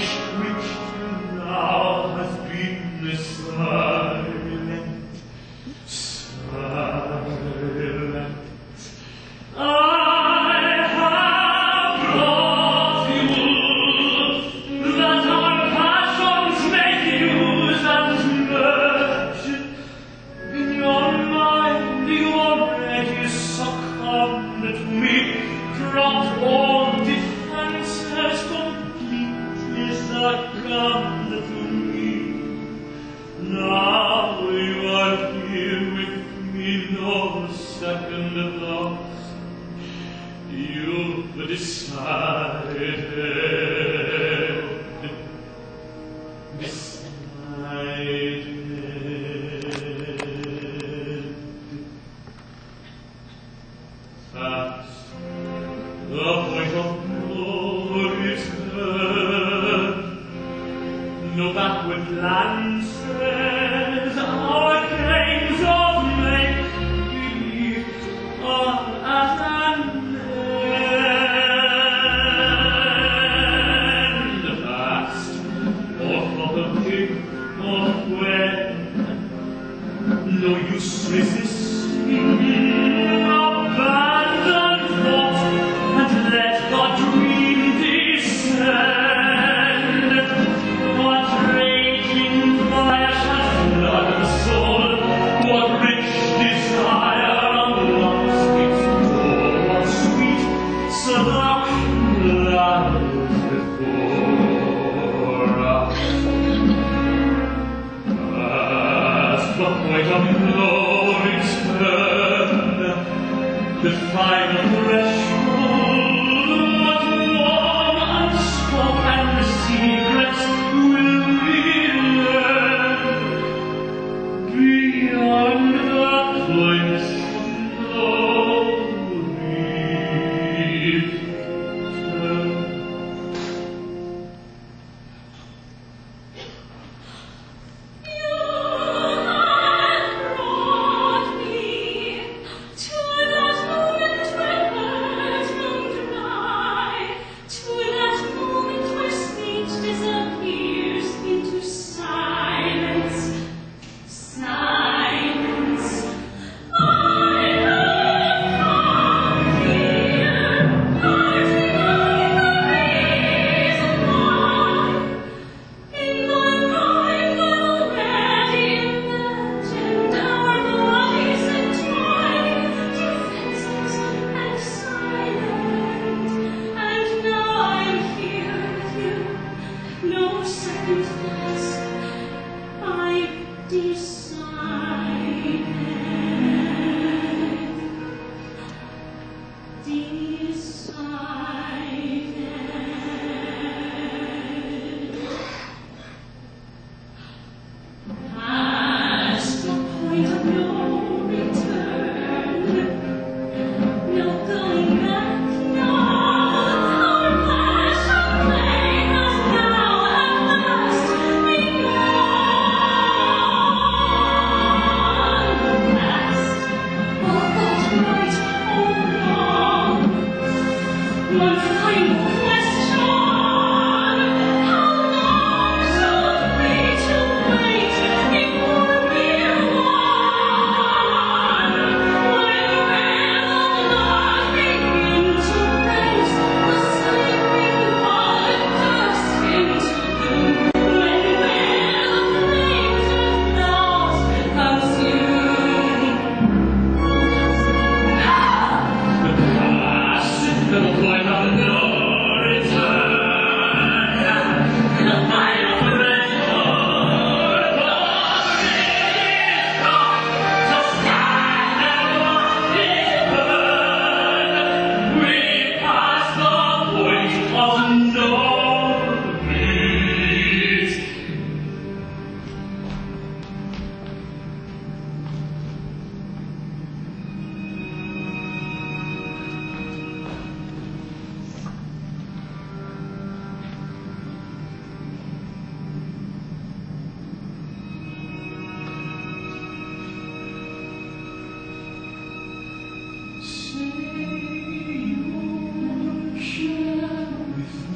wish we Obach und Lanze the glory stand, the fire.